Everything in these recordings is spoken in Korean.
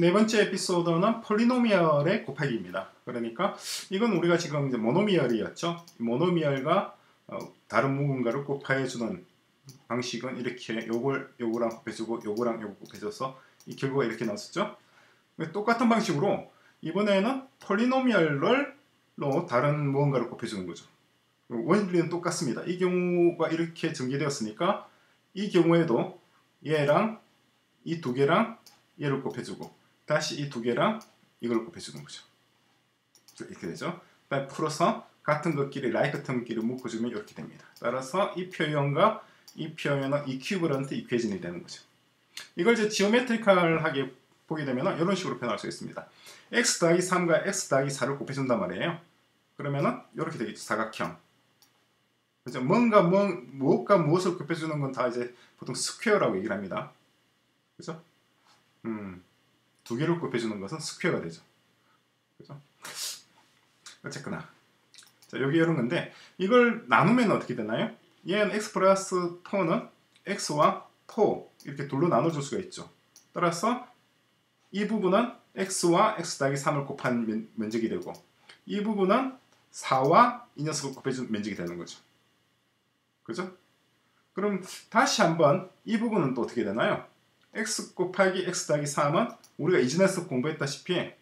네 번째 에피소드는 폴리노미얼의 곱하기입니다. 그러니까 이건 우리가 지금 이제 모노미얼이었죠. 모노미얼과 어, 다른 무언가를 곱해주는 방식은 이렇게 요걸 요거랑 곱해주고 요거랑 요거 곱해줘서 이 결과가 이렇게 나왔었죠. 똑같은 방식으로 이번에는 폴리노미얼로 다른 무언가를 곱해주는 거죠. 원리는 똑같습니다. 이 경우가 이렇게 전개되었으니까 이 경우에도 얘랑 이 두 개랑 얘를 곱해주고 다시 이 두 개랑 이걸 곱해주는 거죠. 이렇게 되죠. 풀어서 같은 것끼리 같은 것끼리 묶어주면 이렇게 됩니다. 따라서 이 표현과 이 표현은 이큐브런트 이퀘진이 되는 거죠. 이걸 이제 지오메트리컬하게 보게 되면 이런 식으로 표현할 수 있습니다. x 더하기 3과 x 더하기 4를 곱해준단 말이에요. 그러면은 이렇게 되겠죠. 사각형. 그죠? 뭔가 뭐, 무엇과 무엇을 곱해주는 건 다 이제 보통 square라고 얘기를 합니다. 그죠? 음, 두 개를 곱해주는 것은 스퀘어가 되죠. 그죠? 어쨌거나. 자, 여기 이런 건데, 이걸 나누면 어떻게 되나요? 얘는 x 플러스 토는 x와 토, 이렇게 둘로 나눠줄 수가 있죠. 따라서 이 부분은 x와 x 더하기 3을 곱한 면, 면적이 되고, 이 부분은 4와 이 녀석을 곱해준 면적이 되는 거죠. 그죠? 그럼 다시 한번 이 부분은 또 어떻게 되나요? X 곱하기 x 더하기 3은 우리가 이전에서 공부했다시피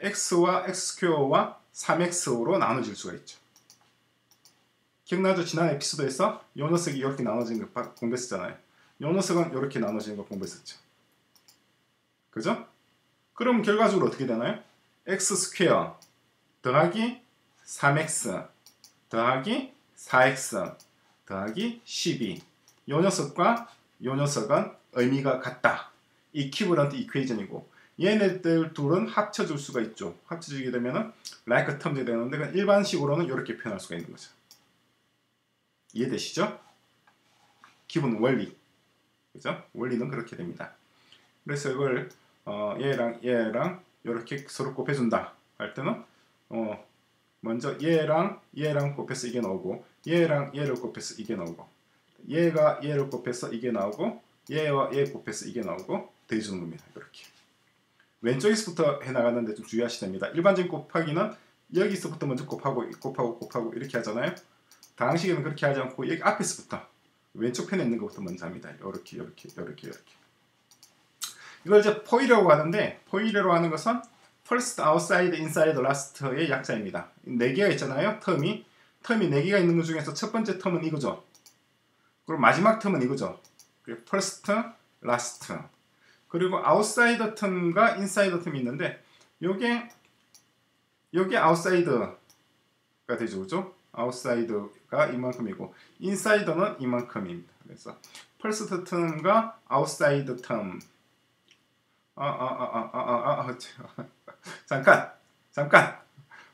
x와 x 스퀘어와 3x로 나눠질 수가 있죠. 기억나죠? 지난 에피소드에서 요 녀석이 이렇게 나눠진 거 공부했었잖아요. 요 녀석은 이렇게 나눠지는 거 공부했었죠. 그죠? 그럼 결과적으로 어떻게 되나요? x square 더하기 3x 더하기 4x 더하기 12. 요 녀석과 요 녀석은 의미가 같다. equivalent equation이고 얘네들 둘은 합쳐줄 수가 있죠. 합쳐지게 되면은 like 텀이 되는데 일반식으로는 이렇게 표현할 수가 있는 거죠. 이해되시죠? 기본 원리. 그죠? 원리는 그렇게 됩니다. 그래서 이걸 어, 얘랑 얘랑 이렇게 서로 곱해준다 할 때는 어, 먼저 얘랑 얘랑 곱해서 이게 나오고 얘랑 얘를 곱해서 이게 나오고 얘가 얘를 곱해서 이게 나오고 얘와 얘 곱해서 이게 나오고 대주는 겁니다. 이렇게 왼쪽에서부터 해나가는데 좀 주의하셔야 됩니다. 일반적인 곱하기는 여기서부터 먼저 곱하고 곱하고 곱하고 이렇게 하잖아요. 다항식에는 그렇게 하지 않고 여기 앞에서부터 왼쪽 편에 있는 것부터 먼저 합니다. 이렇게 이렇게 이렇게 이렇게 이걸 이제 포이라고 하는데 포이라고 하는 것은 first, outside, inside, last의 약자입니다. 네 개가 있잖아요. 텀이 텀이 네 개가 있는 것 중에서 첫 번째 텀은 이거죠. 그리고 마지막 틈은 이거죠. first, last. 그리고 outsider 텀과 insider 텀이 있는데 요게 요게 outsider가 되죠. 그죠? outsider가 이만큼이고 insider는 이만큼입니다. 그래서 first 텀과 outside 텀 아, 아, 아, 아, 아, 아, 아, 아 잠깐, 잠깐,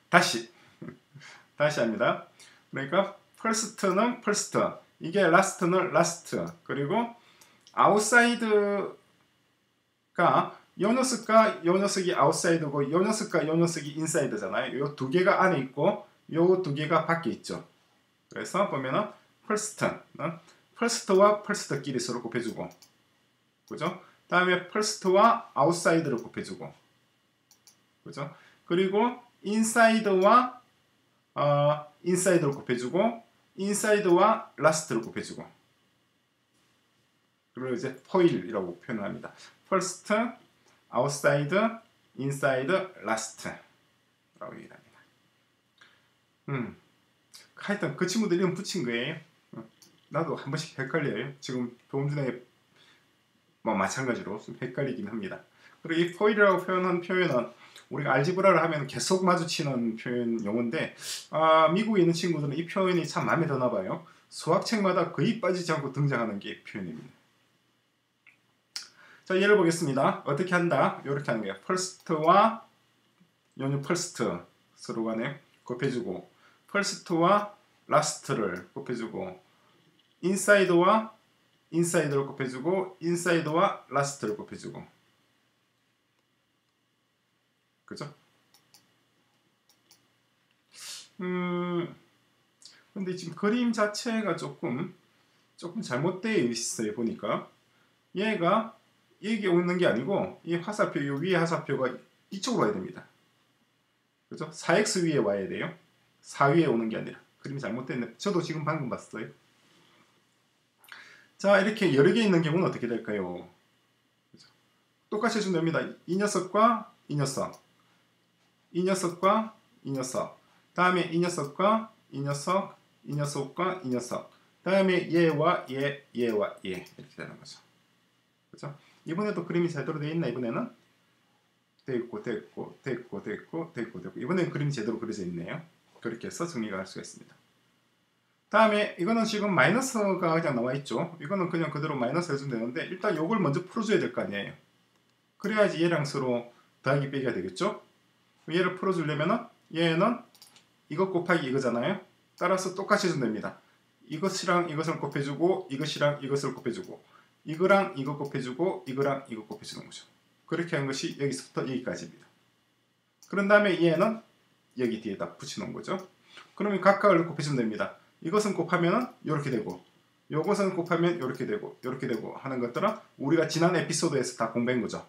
다시, 다시 합니다. 그러니까 first는 first, 이게 last는 last, 그리고 outside가 요 녀석과 요 녀석이 outside고 요 녀석과 요 녀석이 inside잖아요. 요 두 개가 안에 있고 요 두 개가 밖에 있죠. 그래서 보면은 first는 first와 first끼리 서로 곱해주고, 그죠? 다음에 first와 outside를 곱해주고, 그죠? 그리고 inside와 어, inside를 곱해주고, inside와 last를 곱해주고, 그리고 이제 foil이라고 표현 합니다. first, outside, inside, last라고 얘기합니다. 음, 하여튼 그 친구들 이름 붙인 거예요. 나도 한 번씩 헷갈려요. 지금 전에 뭐 마찬가지로 좀 헷갈리긴 합니다. 그리고 이 포일이라고 표현한 표현은 우리가 알지브라를 하면 계속 마주치는 표현 용어인데 아, 미국에 있는 친구들은 이 표현이 참 마음에 드나 봐요. 수학책마다 거의 빠지지 않고 등장하는 게 표현입니다. 자 예를 보겠습니다. 어떻게 한다? 이렇게 하는 거예요. first와 연유 first 서로 간에 곱해주고 first와 last를 곱해주고 inside와 인사이드를 곱해주고 inside와 last를 곱해주고 그죠? 음 근데 지금 그림 자체가 조금 조금 잘못되어 있어요 보니까 얘가 이게 오는 게 아니고 이 화살표 이 위에 화살표가 이쪽으로 와야 됩니다. 그죠? 4x 위에 와야 돼요. 4 위에 오는 게 아니라 그림이 잘못됐네. 저도 지금 방금 봤어요. 자 이렇게 여러 개 있는 경우는 어떻게 될까요? 그죠? 똑같이 해주면 됩니다. 이 녀석과 이 녀석 이 녀석과 이 녀석 다음에 이 녀석과 이 녀석 이 녀석과 이 녀석 다음에 얘와 얘 얘와 얘 이렇게 되는 거죠. 그죠? 이번에도 그림이 제대로 되어 있나 이번에는 됐고 됐고 됐고 됐고 됐고 됐고 이번에는 그림이 제대로 그려져 있네요. 그렇게 해서 정리가 할 수가 있습니다. 다음에 이거는 지금 마이너스가 그냥 나와 있죠. 이거는 그냥 그대로 마이너스 해주면 되는데 일단 요걸 먼저 풀어줘야 될 거 아니에요. 그래야지 얘랑 서로 더하기 빼기가 되겠죠. 얘를 풀어주려면은 얘는 이것 곱하기 이거잖아요. 따라서 똑같이 해주면 됩니다. 이것이랑 이것을 곱해주고 이것이랑 이것을 곱해주고 이거랑 이거 곱해주고 이거랑 이거 곱해주는 거죠. 그렇게 한 것이 여기서부터 여기까지입니다. 그런 다음에 얘는 여기 뒤에다 붙이는 거죠. 그러면 각각을 곱해주면 됩니다. 이것은 곱하면은 이렇게 되고 이것은 곱하면 이렇게 되고 이렇게 되고 하는 것들은 우리가 지난 에피소드에서 다 공부한 거죠.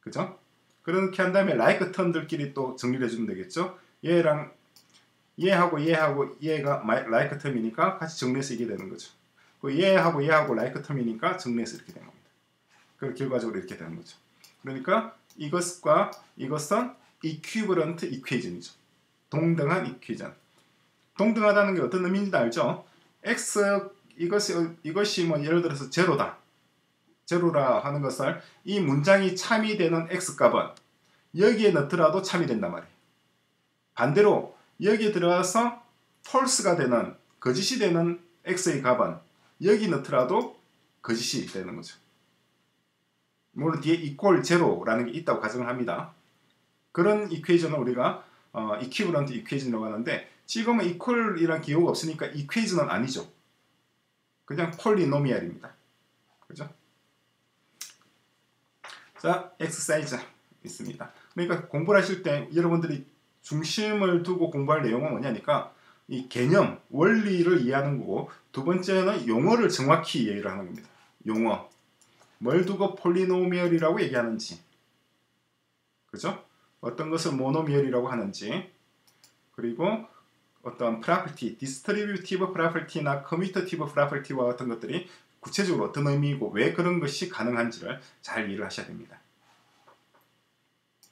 그죠? 그렇게 한 다음에 라이크 텀들끼리 또 정리를 해주면 되겠죠. 얘랑 얘하고 얘하고 얘가 라이크 텀이니까 같이 정리해서 이게 되는 거죠. 그 얘하고 얘하고 라이크 텀이니까 정리해서 이렇게 되는 겁니다. 그 결과적으로 이렇게 되는 거죠. 그러니까 이것과 이것은 이퀴브런트 이퀘이전이죠. 동등한 이퀘이전. 동등하다는 게 어떤 의미인지 알죠? x 이것이 이것이 뭐 예를 들어서 제로다. 제로라 하는 것을 이 문장이 참이 되는 x 값은 여기에 넣더라도 참이 된단 말이에요. 반대로 여기에 들어가서 폴스가 되는 거짓이 되는 x의 값은 여기 넣더라도 거짓이 되는 거죠. 물론 뒤에 이퀄 제로라는 게 있다고 가정을 합니다. 그런 이퀘이션을 우리가 어, 이퀴브런트 이퀘이션이라고 하는데 지금은 이퀄이란 기호가 없으니까 이퀘이션은 아니죠. 그냥 polynomial입니다. 그죠? 자, 엑서사이즈 있습니다. 그러니까 공부를 하실 때 여러분들이 중심을 두고 공부할 내용은 뭐냐니까 이 개념, 원리를 이해하는 거고 두 번째는 용어를 정확히 이해를 하는 겁니다. 용어. 뭘 두고 polynomial이라고 얘기하는지. 그죠? 어떤 것을 monomial이라고 하는지. 그리고 어떤 property, distributive property나 commutative property와 같은 것들이 구체적으로 어떤 의미이고 왜 그런 것이 가능한지를 잘 이해를 하셔야 됩니다.